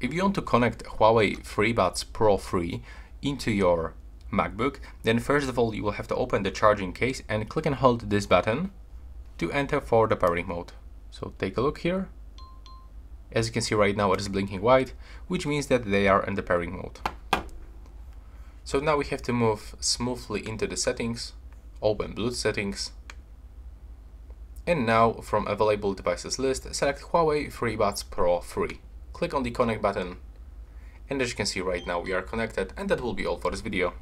If you want to connect Huawei FreeBuds Pro 3 into your MacBook, then first of all you will have to open the charging case and click and hold this button to enter for the pairing mode. So take a look here. As you can see right now it is blinking white, which means that they are in the pairing mode. So now we have to move smoothly into the settings, open Bluetooth settings, and now from available devices list, select Huawei FreeBuds Pro 3. Click on the connect button, and as you can see right now we are connected and that will be all for this video.